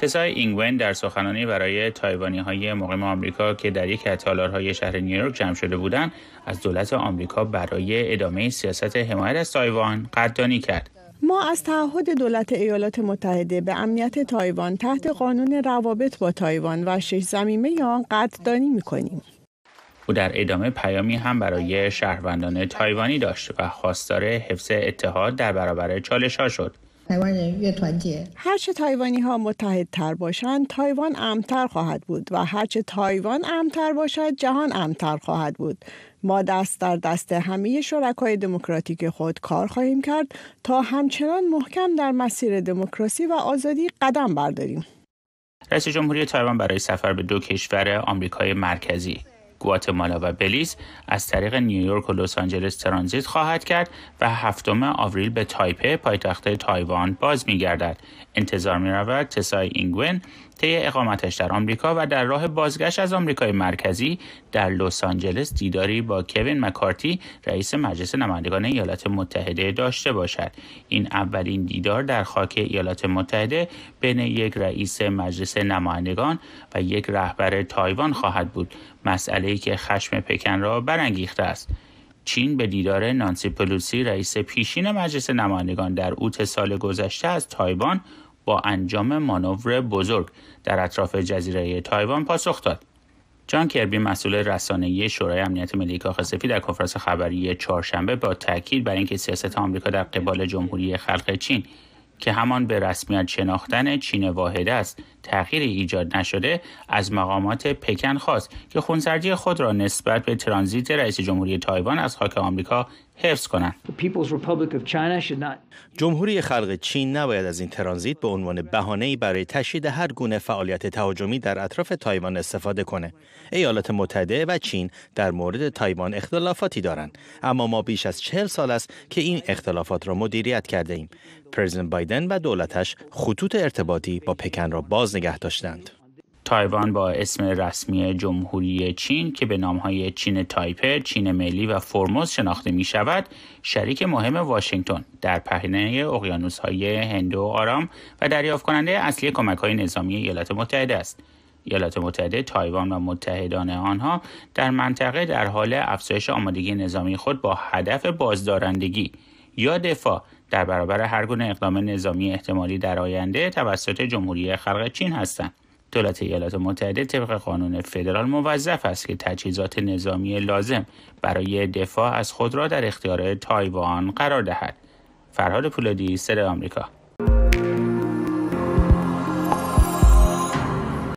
تسای اینگ‌ون در سخنانی برای تایوانی های مقیم آمریکا که در یک از تالارهای شهر نیویورک جمع شده بودند از دولت آمریکا برای ادامه سیاست حمایت از تایوان قدردانی کرد ما از تعهد دولت ایالات متحده به امنیت تایوان تحت قانون روابط با تایوان و شش تضمین آن قدردانی می‌کنیم. او در ادامه پیامی هم برای شهروندان تایوانی داشت و خواستار حفظ اتحاد در برابر هرچه تایوانی ها متحد تر باشند تایوان امن‌تر خواهد بود و هرچه تایوان امن‌تر باشد جهان امن‌تر خواهد بود. ما دست در دست همه شرکای دموکراتیک خود کار خواهیم کرد تا همچنان محکم در مسیر دموکراسی و آزادی قدم برداریم. رئیس جمهوری تایوان برای سفر به دو کشور آمریکای مرکزی. گواتمالا و بلیز از طریق نیویورک و لس آنجلس ترانزیت خواهد کرد و هفتم آوریل به تایپه پایتخت تایوان باز میگردد. انتظار می رود تسای اینگون طی اقامتش در آمریکا و در راه بازگشت از آمریکای مرکزی در لس آنجلس دیداری با کوین مکارتی رئیس مجلس نمایندگان ایالات متحده داشته باشد. این اولین دیدار در خاک ایالات متحده بین یک رئیس مجلس نمایندگان و یک رهبر تایوان خواهد بود. مسئله ای که خشم پکن را برانگیخته است چین به دیدار نانسی پلوسی رئیس پیشین مجلس نمایندگان در اوت سال گذشته از تایوان با انجام مانور بزرگ در اطراف جزیره تایوان پاسخ داد. جان کربی مسئول رسانه‌ای شورای امنیت ملی کاخ سفید در کنفرانس خبری چهارشنبه با تاکید بر اینکه سیاست آمریکا در قبال جمهوری خلق چین که همان به رسمیت شناختن چین واحد است تغییر ایجاد نشده از مقامات پکن خواست که خونسردی خود را نسبت به ترانزیت رئیس جمهوری تایوان از خاک آمریکا حفظ کنند. جمهوری خلق چین نباید از این ترانزیت به عنوان بهانه‌ای برای تشدید هر گونه فعالیت تهاجمی در اطراف تایوان استفاده کنه. ایالات متحده و چین در مورد تایوان اختلافاتی دارند، اما ما بیش از چهل سال است که این اختلافات را مدیریت کرده ایم. پرزیدنت بایدن و دولتش خطوط ارتباطی با پکن را باز نگه داشتند. تایوان با اسم رسمی جمهوری چین که به نامهای چین تایپه، چین ملی و فرموز شناخته می شود، شریک مهم واشنگتن در پهنه اقیانوس های هندو و آرام و دریافت کننده اصلی کمک های نظامی ایالات متحده است. ایالات متحده، تایوان و متحدان آنها در منطقه در حال افزایش آمادگی نظامی خود با هدف بازدارندگی یا دفاع در برابر هر گونه اقدام نظامی احتمالی در آینده توسط جمهوری خلق چین هستند. دولت ایالات متحده طبق قانون فدرال موظف است که تجهیزات نظامی لازم برای دفاع از خود را در اختیار تایوان قرار دهد. فرهاد پولادی، سر آمریکا